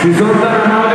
Si son tan